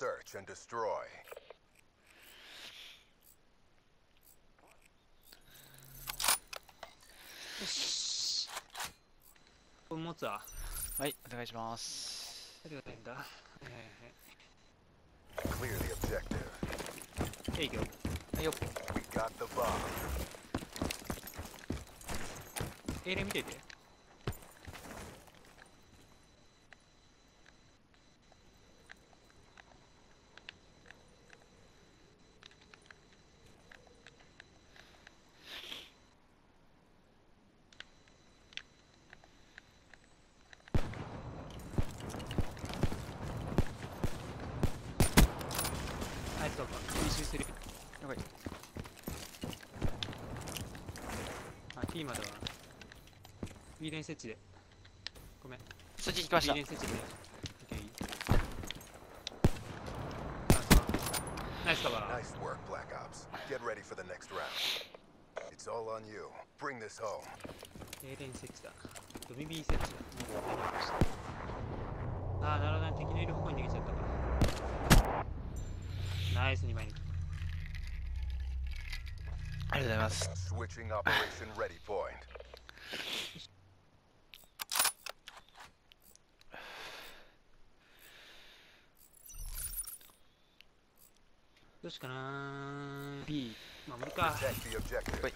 Search and destroy. よしこれ持つわはいお願いしますありがたいんだ Clear the objective. はい営業はいよ We got the bomb. 英霊見ててあいつか回収する了解あ T まではウィーレン設置でごめんそっち行きましたウィーレン設置で OK ナイスカバー Nice work, Black Ops. Get ready for the next round. It's all on you. Bring this home. 停電設置だ。ドミビ。ああ、なるほどね。敵のいる方向に逃げちゃったか。ナイス2枚に。あ Switching operation ready point. Just gonna be. Wait.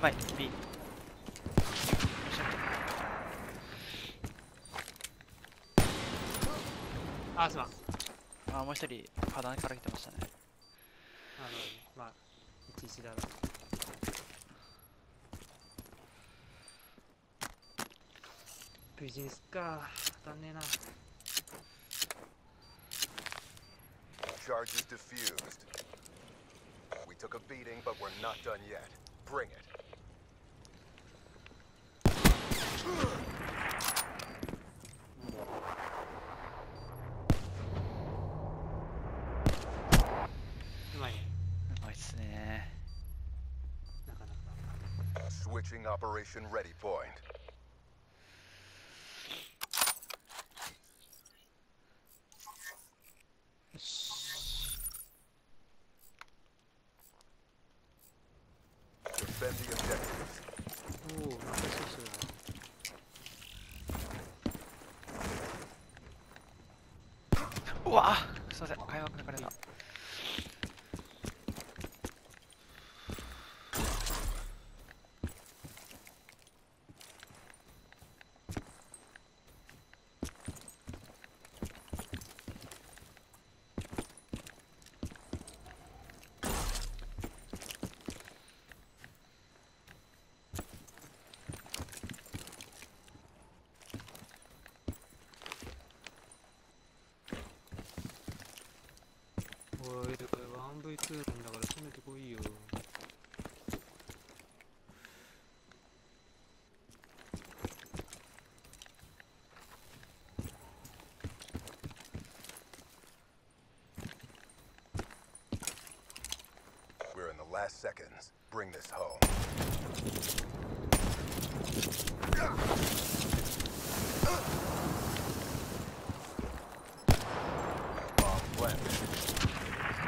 訳ないあ、すまん。あーもう一人破断から来てましたねあの、まあ、11だろう。ビジネスか。当たんねえな。 Charges diffused. We took a beating, but we're not done yet. Bring it. Switching Operation Ready Point. Defend the objectives. うわすいません開幕抜かれた。おい、これ 1V2 なんだからさ。攻めてこいよ We're in the last seconds. Bring this home. Bomb planted.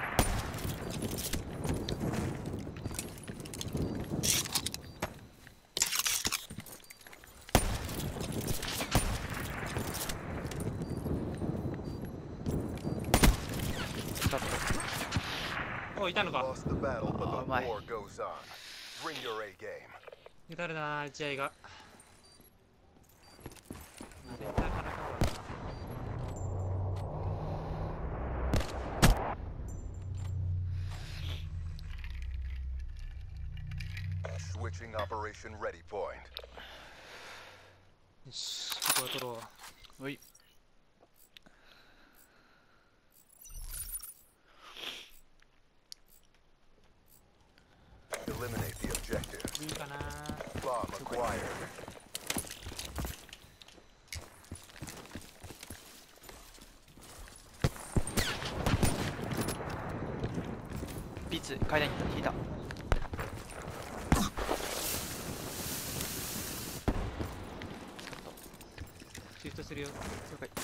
スタートおいいたのか Lost the battle, but Oh, the my. war goes on. Bring your A game. 打たれたな打ち合いがあれなかなかだな Switching operation ready point. よしここは取ろううい Eliminate the objective. いいかな Bomb acquired. ピーツ階段に引いたシフトするよ了解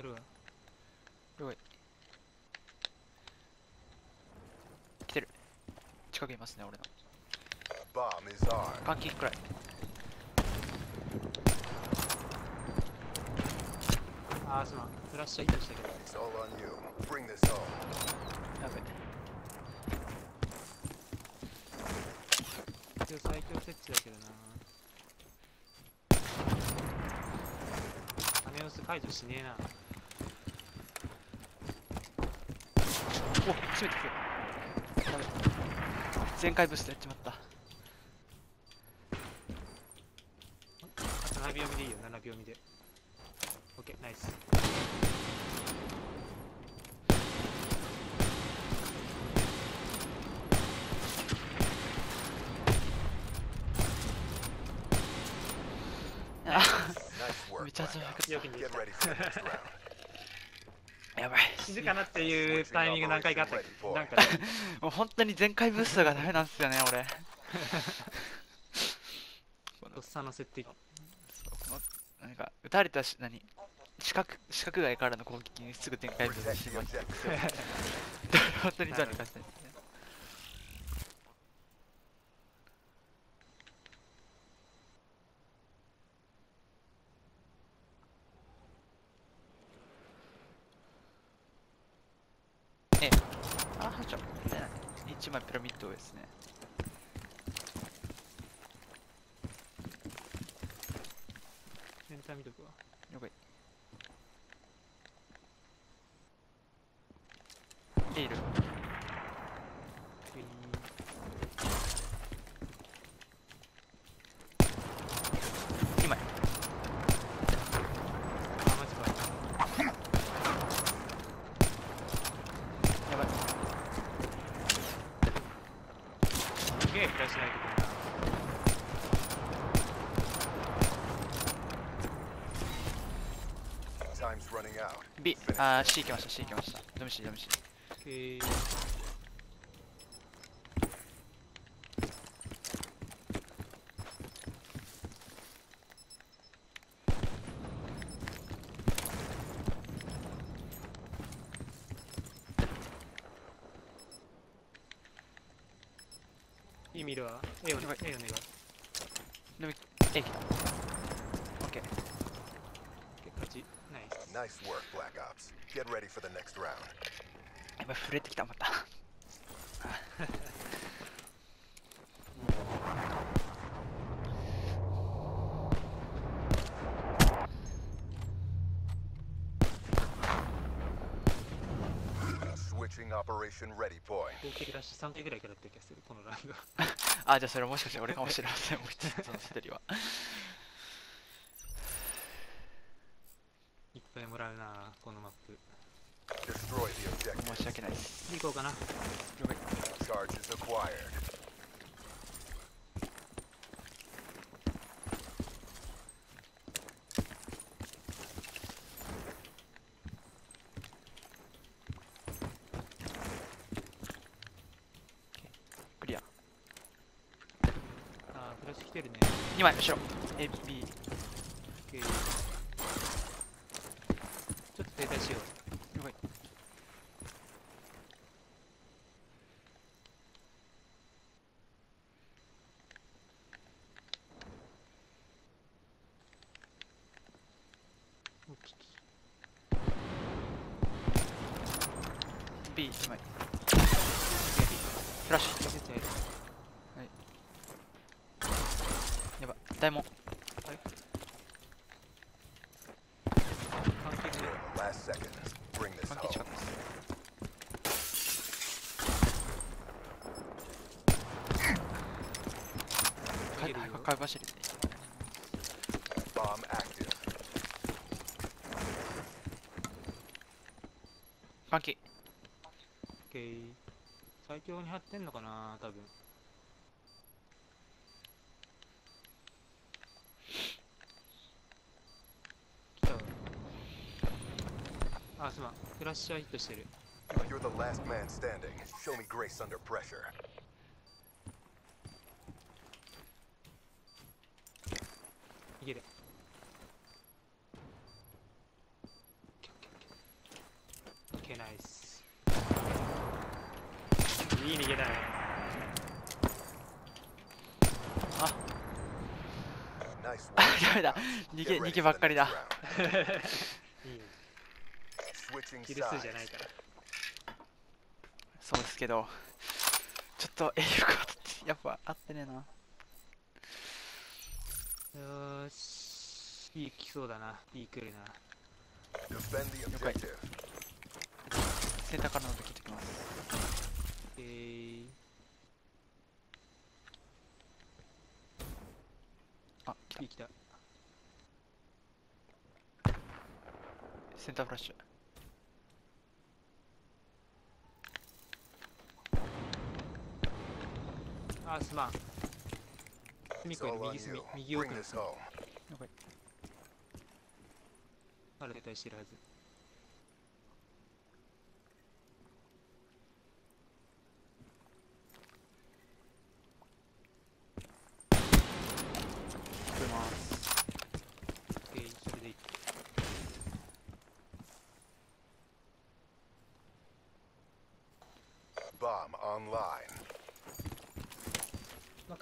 最強であるわ。了解来てる。近くいますね俺の。Bomb is armed. 換気くらい。あーすまん。フラッシュヒットしたけど。やべ。一応最強設置だけどな。羽様子解除しねえな。お攻めてくるやべ全開ブーストやっちまった。あと7秒見でいいよ。7秒見で。OK ナイス。あ. めちゃくちゃよく逃げ Get た ready for the next round. たやばい死ぬかなっていうタイミング何回かあった なんか もう本当に全開ブーストがダメなんですよね俺。とっさの設定なんか撃たれたし何？四角四角外からの攻撃にすぐ展開ブースト Protect しまって. 本当にどうにかしたいですねええあはちょ一枚ピラミッドですね。センター見とくわ。了解エイル2枚あマジかやばいすげえフラッシュライトくんな Time's running out. B あー C 行きました C 行きました。ドミシドミシオッケーいい見るわ A を A を了解願うドミ A 来た OK 結勝ちナイス Nice work, Black Ops. Get ready for the next round. 今震えてきたまた Switching operation ready point. 合計ラッシュ3回ぐらいからやっ気がするこのラウンドあじゃあそれもしかして俺かもしれませんもう一つその一人はいっぱいもらうなこのマップ.申し訳ないです行こうかな Charges acquired. クリアあーフラッシュ来てるね。2枚後ろ。AB オッケーちょっと停滞しよう了解おっと B2 枚フラッシュ絶対やば大門関係ない Last seconds. Bring this 関係近 home. くですかい逃げるよかい走り Bomb active. 関係オッケー最強に張ってんのかな多分来たわあすまんフラッシュはヒットしてる You're the last man standing. Show me grace under pressure. いけるオッケーナイスいい逃げだねあ.ダメだ逃げ逃げばっかりだ next round. いいね Switching キル数.じゃないから。そうですけどちょっとえよかったやっぱ合ってねえな。よーし。B 来そうだな。B 来るな。Okay. objective. センターからの時聞いてきます。えー、あ来た。来た。センターフラッシュすまん隅っこに all on 右隅.右奥の隅.まだ停滞してるはず聞こえますオッケーそれでいい Bomb online. まあ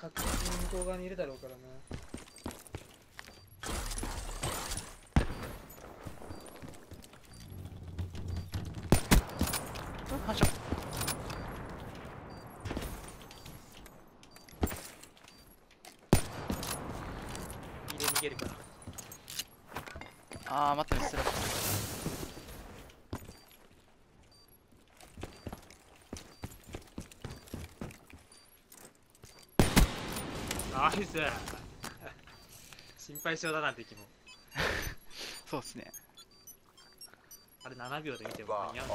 確実に向こう側にいるだろうからな反射入れ逃げるからあー待ってスラッシさ心配性だなんて気も。そうっすね。あれ7秒で見ても間に合うんだ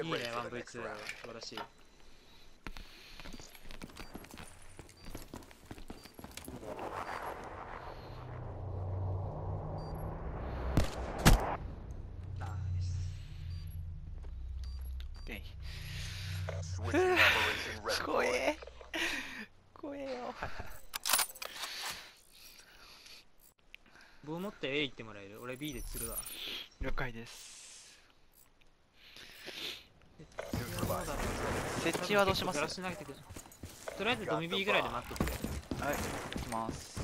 いいね 1V2 素晴らしい。る俺 B で釣るわ了解です設置はどうします？とりあえずドミ B ぐらいで待っとってはい。行きます。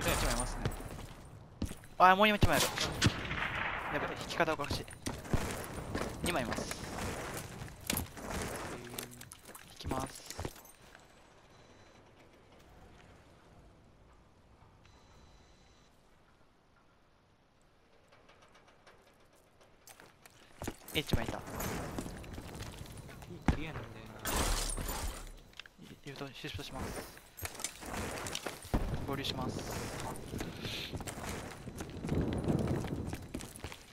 じゃあ1枚いますね。あもう1枚あるやばい引き方おかしい。2枚います引きます H もいたいいクリアなんだよ言うとシフトします合流しますな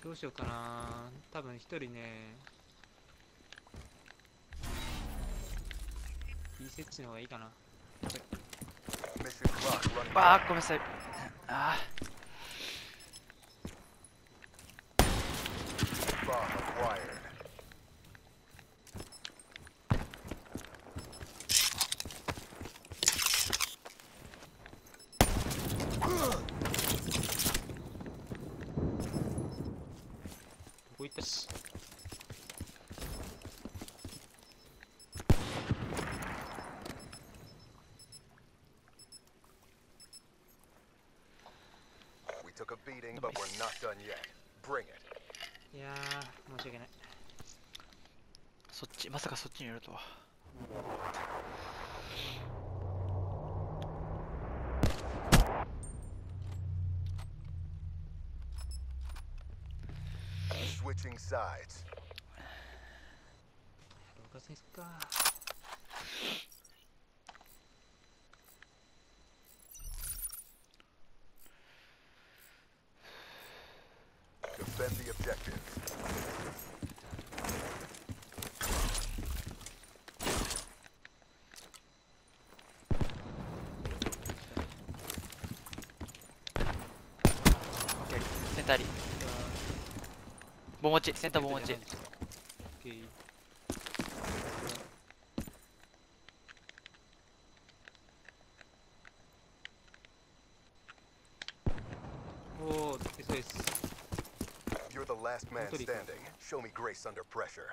どうしようかな多分一人ね B セッチの方がいいかな down. ーごめんなさいあ Bomb acquired. We took a beating, but we're not done yet. Bring it. いやー申し訳ない。ーそっちまさかそっちにいるとは。Switching sides. 廊下戦すっか Defend the objective. OK センターリ棒持ちセンター棒 show me grace under pressure.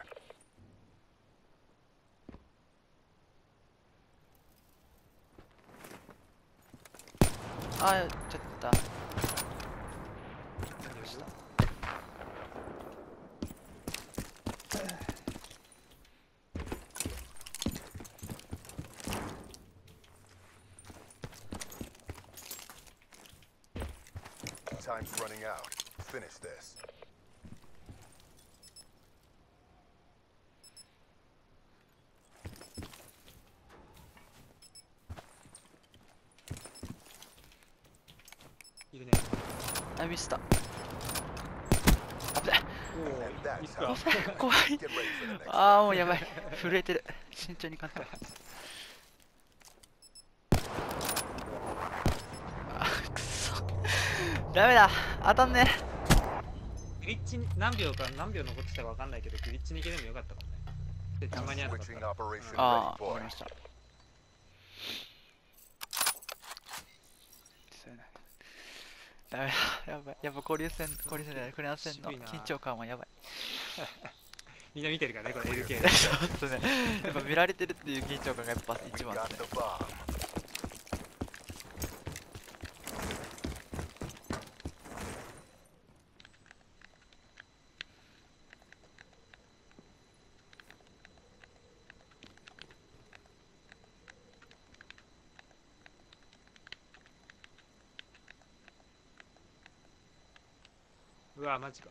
I took that. Time's running out. Finish this. 怖い。ああもうやばい。震えてる。慎重に勝ったあくそ。ダメだ。当たんねグリッチに何秒か何秒残ってたかわかんないけどグリッチに行けてもよかったかもね。でたまにあなかった Switching ら。ああわか.りましたそうやなダメだ。やばい。やっぱ交流戦交流戦じゃないフランス戦の緊張感はやばい。みんな見てるからねこれ LK そうっすね。やっぱ見られてるっていう緊張感がやっぱ一番ですねわマジか。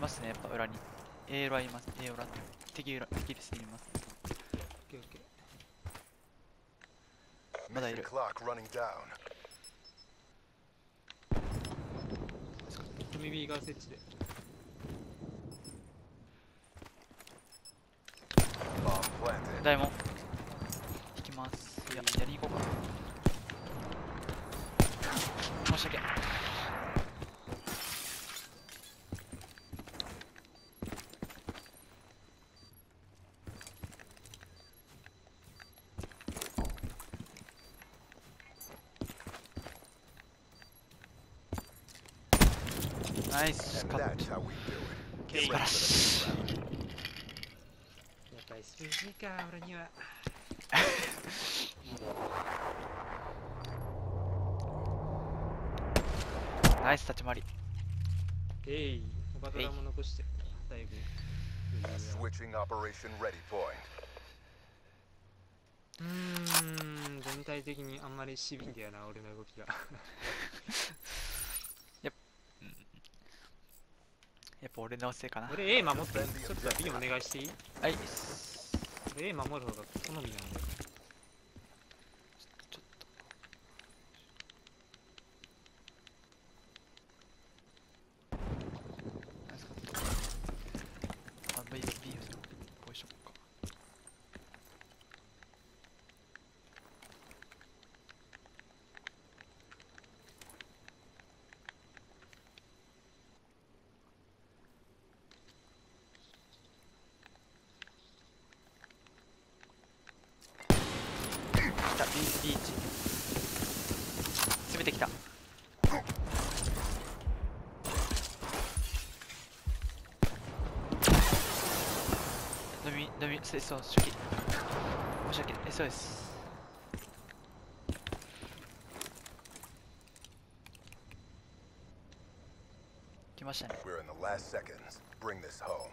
ますねやっぱ裏に。A 裏います。A 裏敵裏敵ですいますな。オッケーオッケー。いる。ミビーガー設置で。ダイモン。引きます。いや、やりに行こうかな。申し訳。晴らしいやっぱ SVG か俺にはナイス立ち回りえいおばたらも残して。だいぶうーん全体的にあんまりシビンだよな俺の動きが。やっぱ俺のせいかな。俺 A 守ってちょっと B お願いしていい？はい。俺 A 守る方が好みなんだよちょっとナイスカットあ V, B ポジションか来た B, B 1攻めてきた飲み飲みせそう初期申し訳ない SOS 来ましたね We're in the last seconds. Bring this home.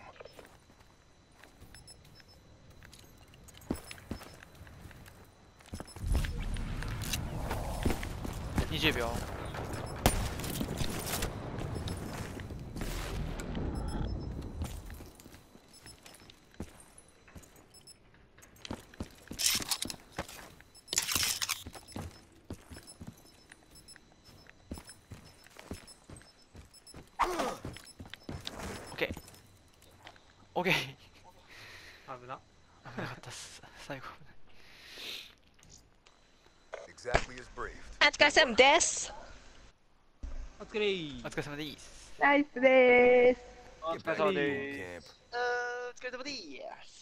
20秒オッケーオッケー危な危なかったっす最後 Exactly as briefed. お疲れ様です。お疲れーお疲れ様ですナイスです。お疲れ様で camp. お疲れ様です